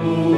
Ooh.